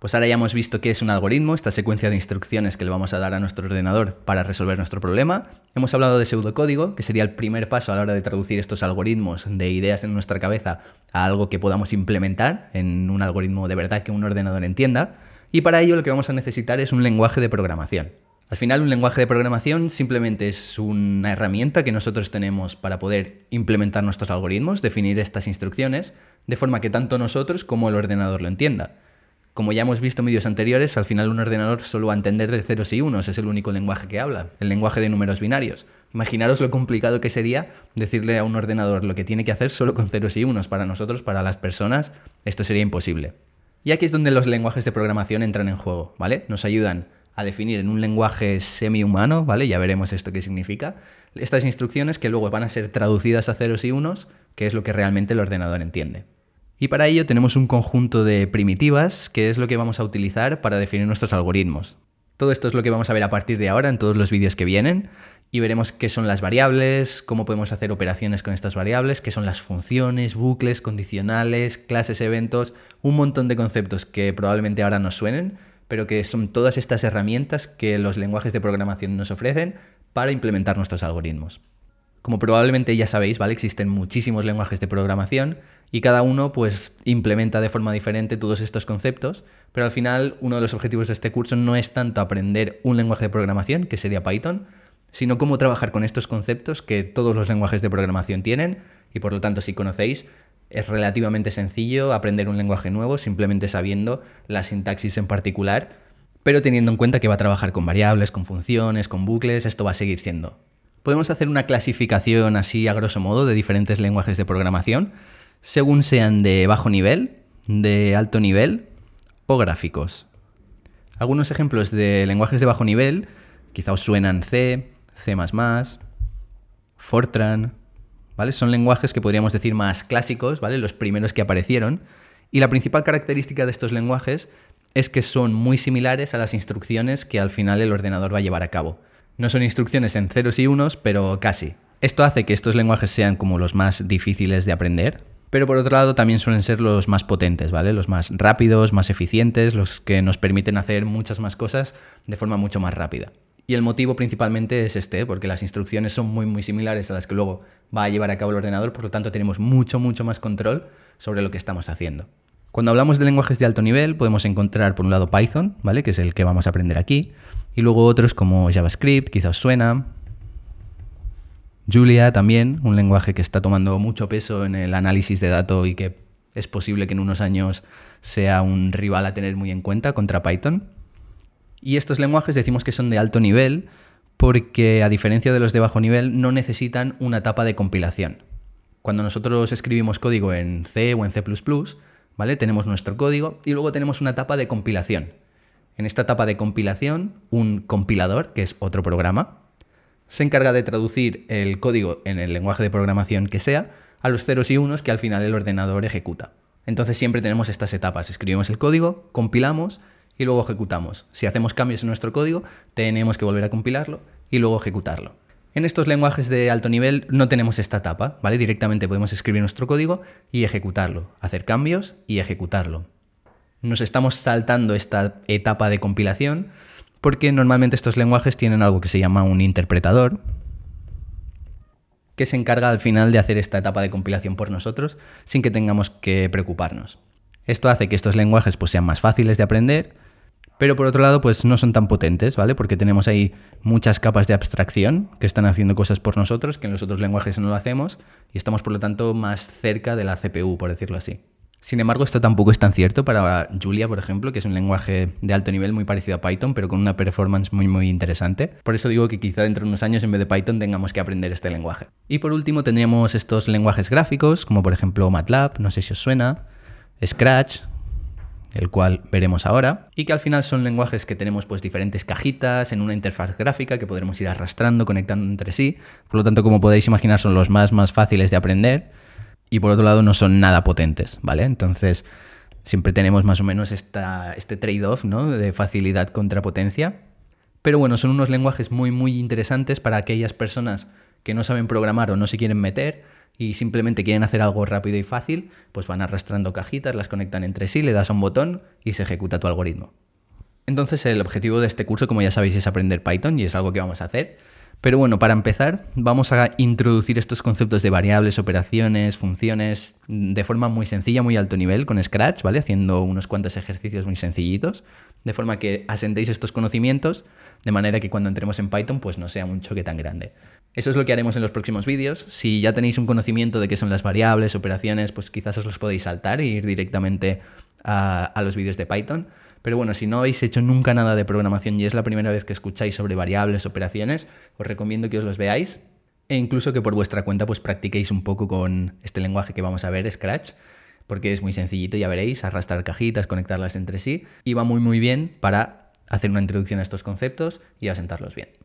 Pues ahora ya hemos visto qué es un algoritmo, esta secuencia de instrucciones que le vamos a dar a nuestro ordenador para resolver nuestro problema. Hemos hablado de pseudocódigo, que sería el primer paso a la hora de traducir estos algoritmos de ideas en nuestra cabeza a algo que podamos implementar en un algoritmo de verdad que un ordenador entienda. Y para ello lo que vamos a necesitar es un lenguaje de programación. Al final un lenguaje de programación simplemente es una herramienta que nosotros tenemos para poder implementar nuestros algoritmos, definir estas instrucciones, de forma que tanto nosotros como el ordenador lo entienda. Como ya hemos visto en vídeos anteriores, al final un ordenador solo va a entender de ceros y unos, es el único lenguaje que habla, el lenguaje de números binarios. Imaginaros lo complicado que sería decirle a un ordenador lo que tiene que hacer solo con ceros y unos. Para nosotros, para las personas, esto sería imposible. Y aquí es donde los lenguajes de programación entran en juego, ¿vale? Nos ayudan a definir en un lenguaje semi-humano, ¿vale? Ya veremos esto qué significa. Estas instrucciones que luego van a ser traducidas a ceros y unos, que es lo que realmente el ordenador entiende. Y para ello tenemos un conjunto de primitivas, que es lo que vamos a utilizar para definir nuestros algoritmos. Todo esto es lo que vamos a ver a partir de ahora en todos los vídeos que vienen y veremos qué son las variables, cómo podemos hacer operaciones con estas variables, qué son las funciones, bucles, condicionales, clases, eventos, un montón de conceptos que probablemente ahora nos suenen, pero que son todas estas herramientas que los lenguajes de programación nos ofrecen para implementar nuestros algoritmos. Como probablemente ya sabéis, ¿vale? Existen muchísimos lenguajes de programación y cada uno pues implementa de forma diferente todos estos conceptos, pero al final uno de los objetivos de este curso no es tanto aprender un lenguaje de programación, que sería Python, sino cómo trabajar con estos conceptos que todos los lenguajes de programación tienen y por lo tanto si conocéis es relativamente sencillo aprender un lenguaje nuevo simplemente sabiendo la sintaxis en particular, pero teniendo en cuenta que va a trabajar con variables, con funciones, con bucles, esto va a seguir siendo. Podemos hacer una clasificación así a grosso modo de diferentes lenguajes de programación según sean de bajo nivel, de alto nivel o gráficos. Algunos ejemplos de lenguajes de bajo nivel quizá os suenan C, C++, Fortran, ¿vale? Son lenguajes que podríamos decir más clásicos, ¿vale? Los primeros que aparecieron. Y la principal característica de estos lenguajes es que son muy similares a las instrucciones que al final el ordenador va a llevar a cabo. No son instrucciones en ceros y unos, pero casi. Esto hace que estos lenguajes sean como los más difíciles de aprender, pero por otro lado también suelen ser los más potentes, ¿vale? Los más rápidos, más eficientes, los que nos permiten hacer muchas más cosas de forma mucho más rápida. Y el motivo principalmente es este, porque las instrucciones son muy muy similares a las que luego va a llevar a cabo el ordenador, por lo tanto tenemos mucho mucho más control sobre lo que estamos haciendo. Cuando hablamos de lenguajes de alto nivel, podemos encontrar por un lado Python, ¿vale? Que es el que vamos a aprender aquí, y luego otros como JavaScript, quizás suena, Julia también, un lenguaje que está tomando mucho peso en el análisis de datos y que es posible que en unos años sea un rival a tener muy en cuenta contra Python. Y estos lenguajes decimos que son de alto nivel porque a diferencia de los de bajo nivel no necesitan una etapa de compilación. Cuando nosotros escribimos código en C o en C++, ¿vale? Tenemos nuestro código y luego tenemos una etapa de compilación. En esta etapa de compilación, un compilador, que es otro programa, se encarga de traducir el código en el lenguaje de programación que sea a los ceros y unos que al final el ordenador ejecuta. Entonces siempre tenemos estas etapas. Escribimos el código, compilamos y luego ejecutamos. Si hacemos cambios en nuestro código, tenemos que volver a compilarlo y luego ejecutarlo. En estos lenguajes de alto nivel no tenemos esta etapa, ¿vale? Directamente podemos escribir nuestro código y ejecutarlo, hacer cambios y ejecutarlo. Nos estamos saltando esta etapa de compilación porque normalmente estos lenguajes tienen algo que se llama un interpretador, que se encarga al final de hacer esta etapa de compilación por nosotros sin que tengamos que preocuparnos. Esto hace que estos lenguajes pues, sean más fáciles de aprender, pero por otro lado pues no son tan potentes, ¿vale? Porque tenemos ahí muchas capas de abstracción que están haciendo cosas por nosotros que en los otros lenguajes no lo hacemos y estamos por lo tanto más cerca de la CPU, por decirlo así. Sin embargo, esto tampoco es tan cierto para Julia, por ejemplo, que es un lenguaje de alto nivel muy parecido a Python, pero con una performance muy muy interesante. Por eso digo que quizá dentro de unos años en vez de Python tengamos que aprender este lenguaje. Y por último tendríamos estos lenguajes gráficos, como por ejemplo MATLAB, no sé si os suena, Scratch, el cual veremos ahora, y que al final son lenguajes que tenemos pues diferentes cajitas en una interfaz gráfica que podremos ir arrastrando, conectando entre sí. Por lo tanto, como podéis imaginar, son los más más fáciles de aprender y por otro lado no son nada potentes, ¿vale? Entonces siempre tenemos más o menos esta, este trade-off, ¿no? De facilidad contra potencia. Pero bueno, son unos lenguajes muy, muy interesantes para aquellas personas que no saben programar o no se quieren meter y simplemente quieren hacer algo rápido y fácil, pues van arrastrando cajitas, las conectan entre sí, le das a un botón y se ejecuta tu algoritmo. Entonces el objetivo de este curso, como ya sabéis, es aprender Python y es algo que vamos a hacer. Pero bueno, para empezar, vamos a introducir estos conceptos de variables, operaciones, funciones, de forma muy sencilla, muy alto nivel, con Scratch, ¿vale? Haciendo unos cuantos ejercicios muy sencillitos, de forma que asentéis estos conocimientos, de manera que cuando entremos en Python, pues no sea un choque tan grande. Eso es lo que haremos en los próximos vídeos. Si ya tenéis un conocimiento de qué son las variables, operaciones, pues quizás os los podéis saltar e ir directamente a, a los vídeos de Python. Pero bueno, si no habéis hecho nunca nada de programación y es la primera vez que escucháis sobre variables, operaciones, os recomiendo que os los veáis e incluso que por vuestra cuenta pues practiquéis un poco con este lenguaje que vamos a ver, Scratch, porque es muy sencillito, ya veréis, arrastrar cajitas, conectarlas entre sí y va muy muy bien para hacer una introducción a estos conceptos y asentarlos bien.